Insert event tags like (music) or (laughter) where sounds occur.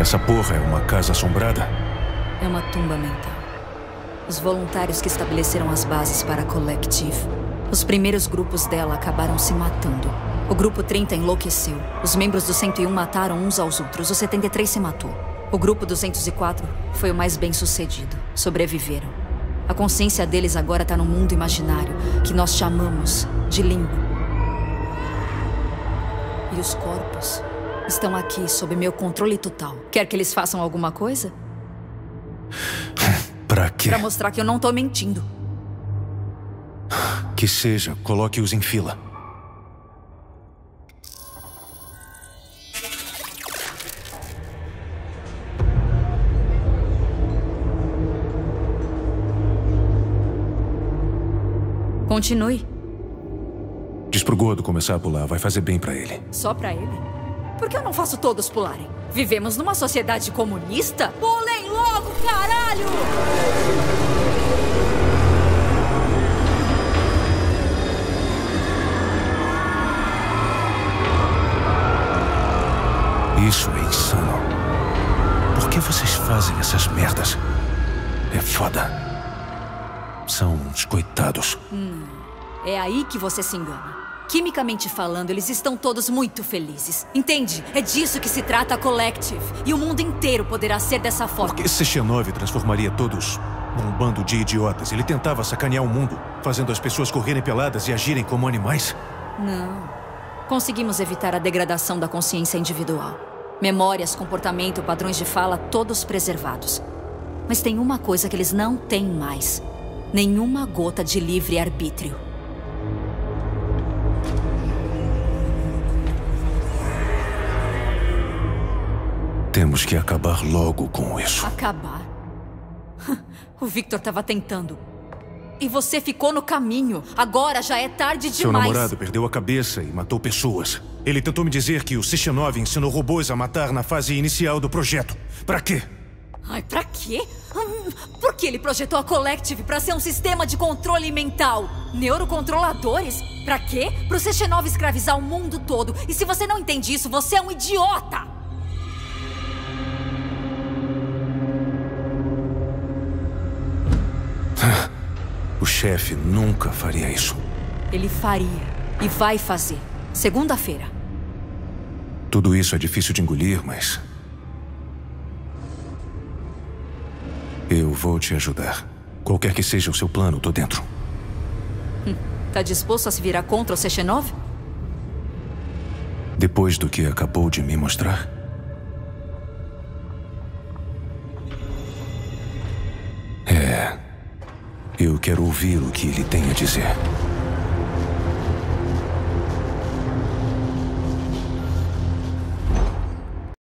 Essa porra é uma casa assombrada? É uma tumba mental. Os voluntários que estabeleceram as bases para a Collective. Os primeiros grupos dela acabaram se matando. O grupo 30 enlouqueceu. Os membros do 101 mataram uns aos outros. O 73 se matou. O grupo 204 foi o mais bem sucedido. Sobreviveram. A consciência deles agora está no mundo imaginário, que nós chamamos de limbo. E os corpos estão aqui sob meu controle total. Quer que eles façam alguma coisa? (laughs) Pra quê? Pra mostrar que eu não tô mentindo. Que seja, coloque-os em fila. Continue. Diz pro Gordo começar a pular, vai fazer bem pra ele. Só pra ele? Por que eu não faço todos pularem? Vivemos numa sociedade comunista? Pulem logo, caralho! Isso é insano. Por que vocês fazem essas merdas? É foda. São uns coitados. É aí que você se engana. Quimicamente falando, eles estão todos muito felizes. Entende? É disso que se trata a Collective. E o mundo inteiro poderá ser dessa forma. Por que Sechenov transformaria todos num bando de idiotas? Ele tentava sacanear o mundo, fazendo as pessoas correrem peladas e agirem como animais? Não. Conseguimos evitar a degradação da consciência individual. Memórias, comportamento, padrões de fala, todos preservados. Mas tem uma coisa que eles não têm mais: nenhuma gota de livre Temos que acabar logo com isso. Acabar. (laughs) O Victor estava tentando. E você ficou no caminho. Agora já é tarde Seu demais. namorado perdeu a cabeça e matou pessoas. Ele tentou me dizer que o Sechenov ensinou robôs a matar na fase inicial do projeto. Pra quê? Ai, pra quê? Hum, Por que ele projetou a Collective pra ser um sistema de controle mental? Neurocontroladores? Pra quê? Pro Sechenov escravizar o mundo todo. E se você não entende isso, você é um idiota! O chefe nunca faria isso. Ele faria. E vai fazer. Segunda-feira. Tudo isso é difícil de engolir, mas. Eu vou te ajudar. Qualquer que seja o seu plano, tô dentro. Tá disposto a se virar contra o Sechenov? Depois do que acabou de me mostrar. É. Eu quero ouvir o que ele tem a dizer.